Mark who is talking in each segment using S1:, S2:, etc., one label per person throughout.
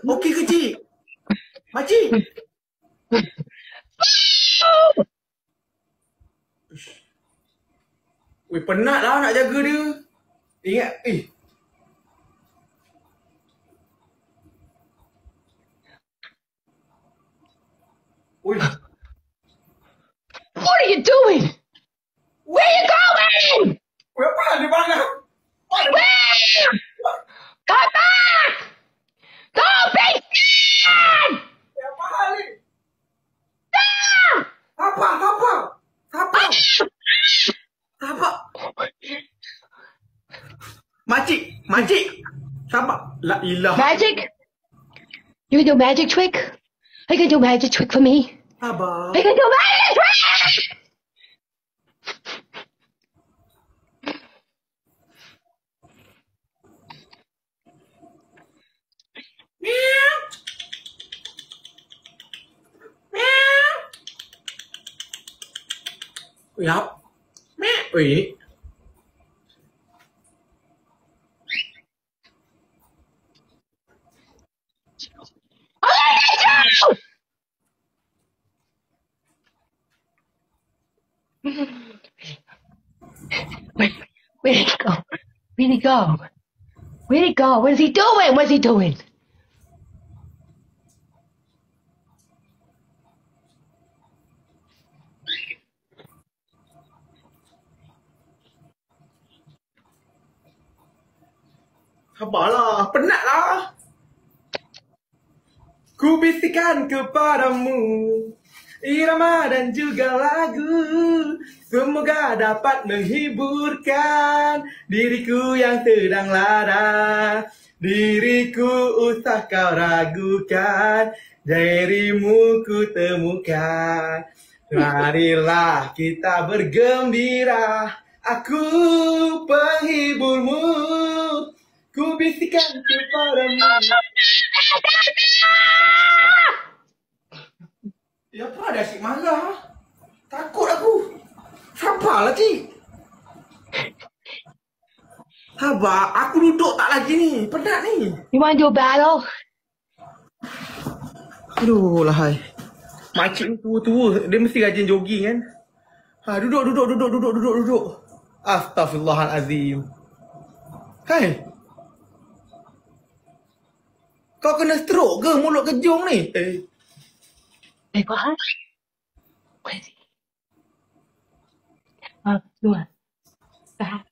S1: Okey ke cik? Makcik? Weh penat lah nak jaga dia. Ingat, eh. Oi, Makcik. Sabar. La ilah.
S2: Magic? You can do magic trick? You gonna do magic trick for me? Are you gonna do magic trick?
S1: Meow. Meow.
S2: Where, where'd he go? Where'd he go? Where'd he go? What is he doing? What's he doing?
S1: Sabarlah. đó. Ku bisikan kepadamu Irama dan juga lagu. Semoga dapat menghiburkan Diriku yang sedang lara. Diriku usah kau ragukan Dirimu ku temukan. Marilah kita bergembira Aku penghiburmu. Ku bisikan kepadamu Ya apa ada asyik marah? Takut aku. Sabarlah cik. Sabar, aku duduk tak lagi ni. Penat ni.
S2: You want to battle?
S1: Aduh lahai. Makcik ni tua-tua. Dia mesti rajin jogging kan. Ha, duduk, duduk, duduk, duduk, duduk, duduk. Astaghfirullahalazim. Hai. Kau kena stroke ke mulut kejung ni? Eh,
S2: he? Uh, you want that?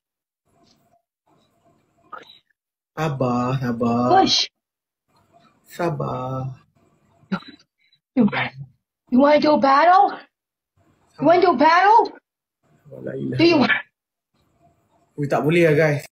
S1: sabar, sabar.
S2: Push.
S1: Sabar.
S2: You, you want to do battle? You want to do battle?
S1: Ilah.
S2: Do you want?
S1: Ui, tak boleh lah guys.